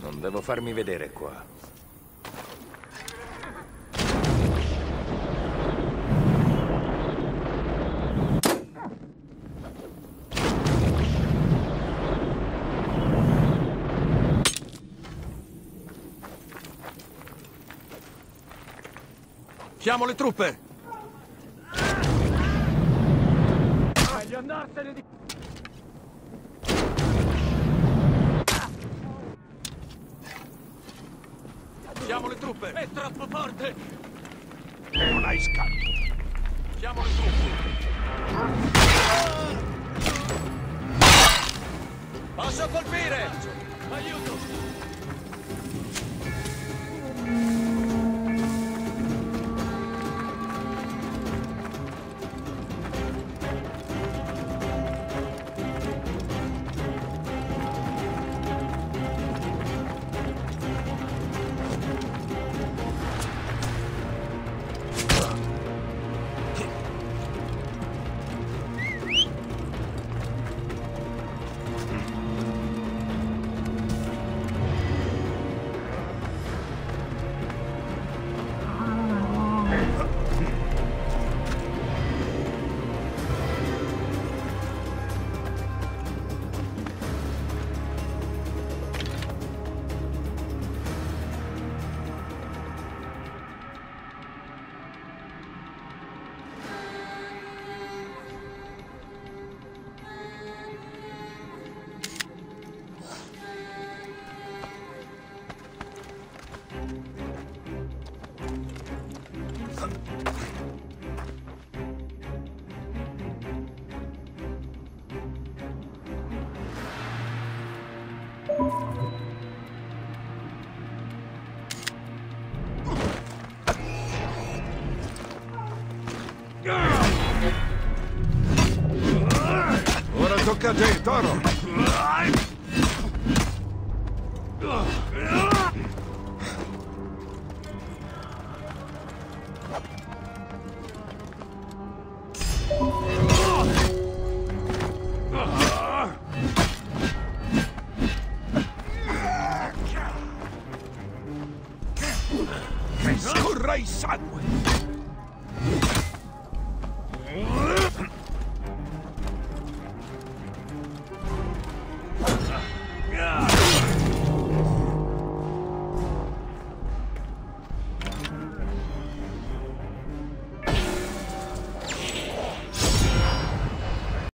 Non devo farmi vedere qua. Chiamo le truppe! Andarsene di... Chiamo le truppe! È troppo forte! Non hai scatto! Chiamo le truppe! Posso colpire! Aiuto! Ora tocca a te, Toro! my son.